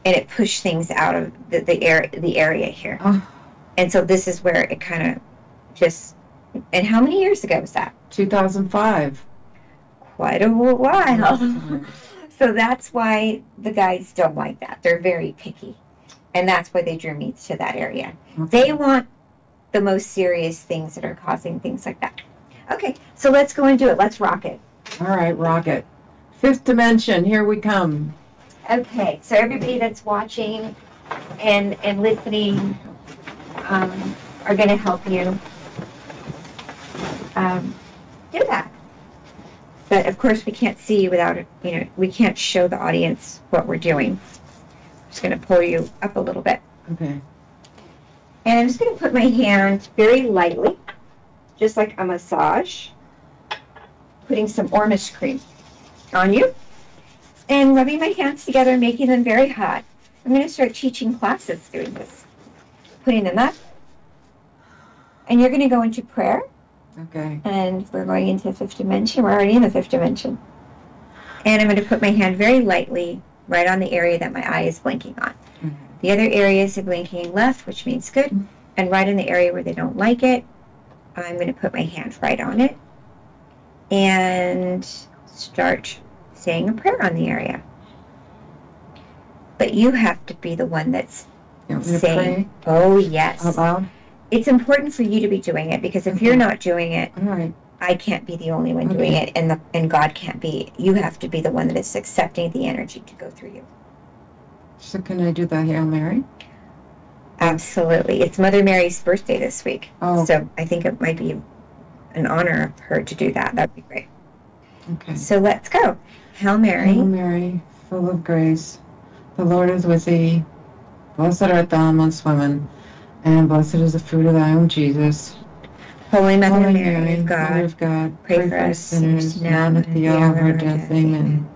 and it pushed things out of the the air the area here. Oh, And so this is where it kind of just. And how many years ago was that? 2005. Quite a while. So that's why the guys don't like that. They're very picky. And that's why they drew me to that area. They want the most serious things that are causing things like that. Okay, so let's go and do it. Let's rock it. All right, rock it. Fifth dimension, here we come. Okay, so everybody that's watching and and listening um, are going to help you um, do that. But of course, we can't see you without. You know, we can't show the audience what we're doing. I'm just going to pull you up a little bit, Okay. and I'm just going to put my hand very lightly, just like a massage, putting some Ormus cream on you, and rubbing my hands together, making them very hot. I'm going to start teaching classes doing this, putting them up, and you're going to go into prayer. Okay. And we're going into the fifth dimension. We're already in the fifth dimension. And I'm going to put my hand very lightly right on the area that my eye is blinking on. Mm-hmm. The other areas are blinking left, which means good. And right in the area where they don't like it, I'm going to put my hand right on it and start saying a prayer on the area. But you have to be the one that's You saying, oh, yes. It's important for you to be doing it because if you're not doing it, right. I can't be the only one doing it, and the and God can't be. You have to be the one that is accepting the energy to go through you. So can I do the Hail Mary? Absolutely, it's Mother Mary's birthday this week, Oh. so I think it might be an honor of her to do that. That'd be great. Okay. So let's go. Hail Mary. Hail Mary, full of grace, the Lord is with thee. Blessed art thou amongst women, and blessed is the fruit of thy womb, Jesus. Holy Mother Holy Mary, Mary, of God, Mother of God, pray for us sinners now and at the hour of our death. Amen.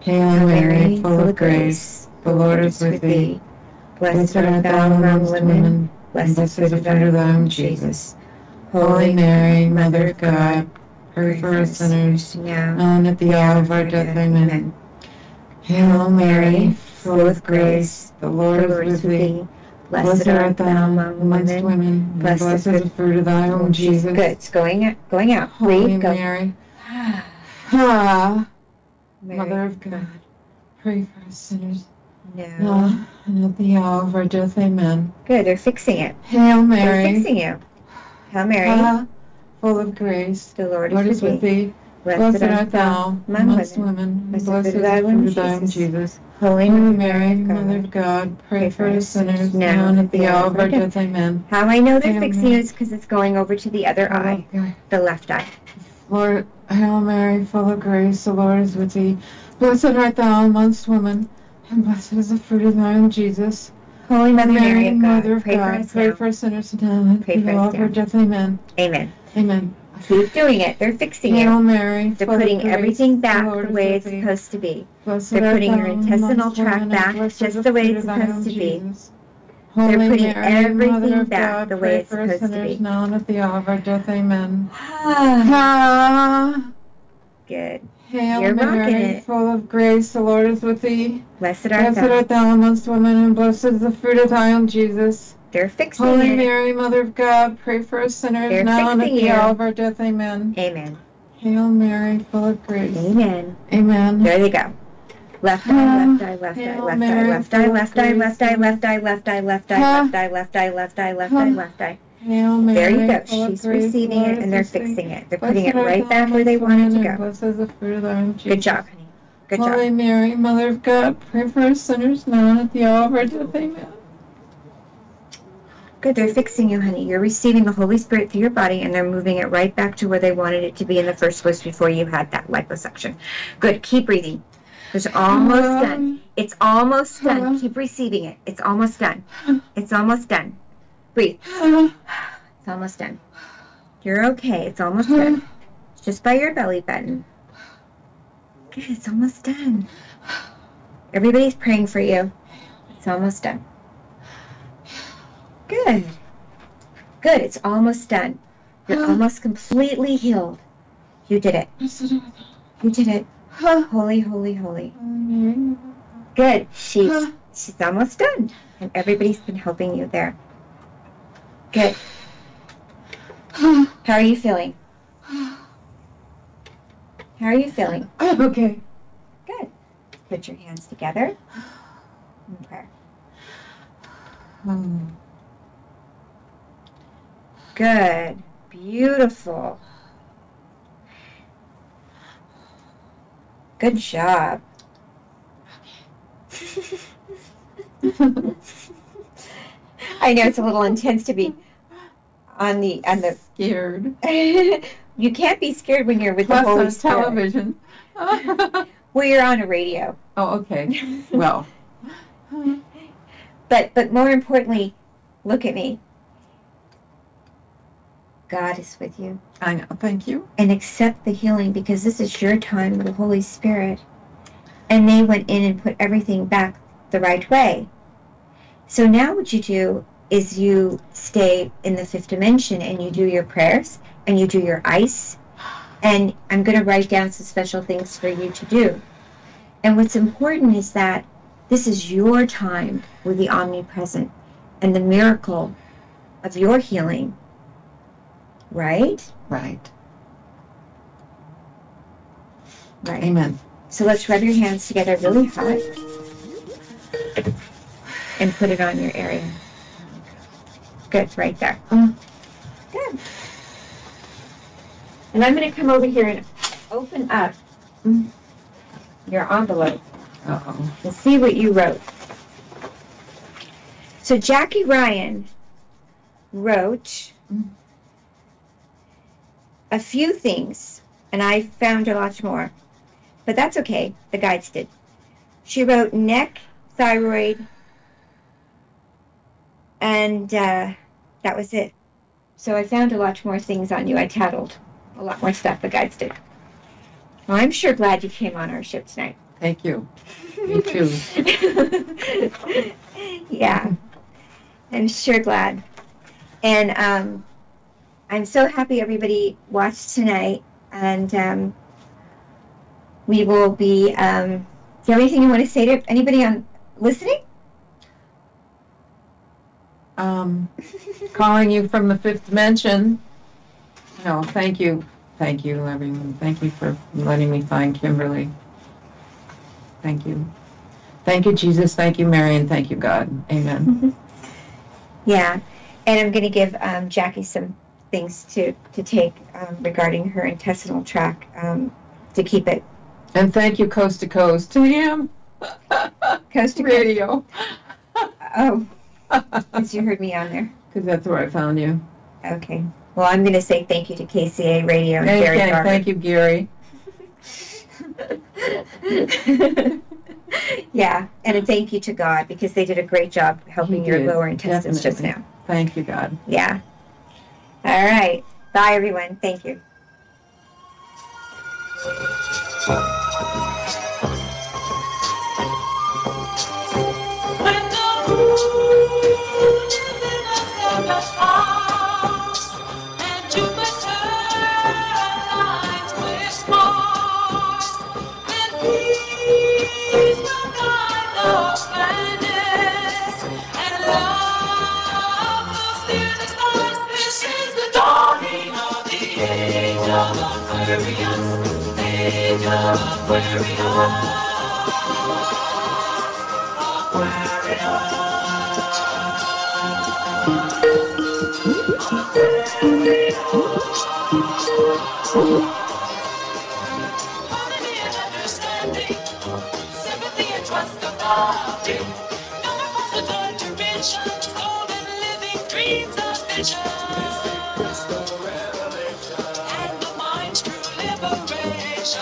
Hail Mary, full of grace, the Lord is with thee. Blessed art thou among women. Blessed is the fruit of thy womb, Jesus. Holy Mary, Mother of God, pray for us sinners now and at the hour of our death. Amen. Hail Mary, full of grace, the Lord is with thee. Blessed art thou among women, and blessed is the fruit of thy womb, Jesus. Good. It's going out. Going out. Holy. Mary, ah, Mother of God, pray for us sinners No. now and at the hour of our death. Amen. Good. They're fixing it. Hail Mary. They're fixing you. Hail Mary. ah, full of grace, the Lord, Lord is is with thee. Blessed art thou among amongst women. Blessed is is the fruit of thy womb, Jesus. Holy Mary, Mary, Mother of God, pray for us sinners now and at the hour of our death. Amen. How I know they're fixing Mary. you is because it's going over to the other eye, the left eye. Lord, Hail Mary, full of grace, the Lord is with thee. Blessed art thou amongst women, and blessed is the fruit of thy womb, Jesus. Holy Mother Mary of God, Mother of pray for God, us pray now. for us sinners now and at Pray the for hour us of our now. death. Amen. Amen. Amen. Keep doing it. They're fixing it. Hail you. Mary, They're putting grace, everything back Lord the way it's supposed to be. Blessed They're putting your intestinal tract back just the way it's supposed to be. Jesus. They're Holy putting Mary, everything back God, the way it's supposed to be. now and at the hour of our death. Amen. Good. Hail You're Mary, it. full of grace, the Lord is with thee. Blessed art Blessed thou. art thou amongst women, and blessed is the fruit of thy womb, Jesus. They're fixing Holy it. Mary, Mother of God, pray for us sinners They're now and at the hour of our death. Amen. Amen. Hail Mary, full of grace. Amen. Amen. There you go. Left eye, left eye, left eye, left eye, left eye, left eye, left eye, left eye, left eye, left eye, left eye, left eye, left eye, left eye, left eye. Hail Mary, There you go. She's receiving it and they're fixing it. They're putting it right back where they wanted to go. Blessed is the fruit of thy womb, Jesus. Good job, honey. Good job. Holy Mary, Mother of God, pray for us sinners now and at the hour of our death. Amen. Good. They're fixing you, honey. You're receiving the Holy Spirit through your body and they're moving it right back to where they wanted it to be in the first place before you had that liposuction. Good. Keep breathing. It's almost done. It's almost done. Keep receiving it. It's almost done. It's almost done. Breathe. It's almost done. You're okay. It's almost done. It's just by your belly button. Good. It's almost done. Everybody's praying for you. It's almost done. Good. Good. It's almost done. You're almost completely healed. You did it. You did it. Holy, holy, holy. Good. She's she's almost done. And everybody's been helping you there. Good. How are you feeling? How are you feeling? I'm okay. Good. Put your hands together in prayer. Hmm. Good. Beautiful. Good job. I know it's a little intense to be on the on the scared. you can't be scared when you're with Plus the Holy on Spirit. television. well, you're on a radio. Oh, okay. Well, But but more importantly, look at me. God is with you. I know. Thank you. And accept the healing because this is your time with the Holy Spirit. And they went in and put everything back the right way. So now what you do is you stay in the fifth dimension and you do your prayers and you do your ice. And I'm going to write down some special things for you to do. And what's important is that this is your time with the omnipresent and the miracle of your healing. Right? Right. Right. Amen. So let's rub your hands together really hot and put it on your area. Good, right there. Uh-huh. Good. And I'm going to come over here and open up your envelope Uh-oh. and see what you wrote. So Jackie Ryan wrote mm. A few things, and I found a lot more, but that's okay. The guides did. She wrote neck, thyroid, and uh, that was it. So I found a lot more things on you. I tattled a lot more stuff. The guides did. Well, I'm sure glad you came on our ship tonight. Thank you. Me too. yeah, I'm sure glad. And um, I'm so happy everybody watched tonight. And um, we will be. Um, do you have anything you want to say to anybody on listening? Um, calling you from the fifth dimension. No, thank you. Thank you, everyone. Thank you for letting me find Kimberly. Thank you. Thank you, Jesus. Thank you, Mary, and thank you, God. Amen. Yeah, and I'm going to give um, Jackie some things to to take um, regarding her intestinal tract um, to keep it And thank you, coast to coast, to him. coast to Radio. Oh, because you heard me on there. Because that's where I found you. Okay. Well, I'm going to say thank you to KCAA Radio and Gary Okay, thank you, Gary. yeah, and a thank you to God because they did a great job helping He your did, lower intestines just now. Thank you, God. Yeah. All right. Bye, everyone. Thank you. of Aquarius, age of Aquarius. Aquarius. party. Now I must learn to vision, all living dreams of vision. Peace.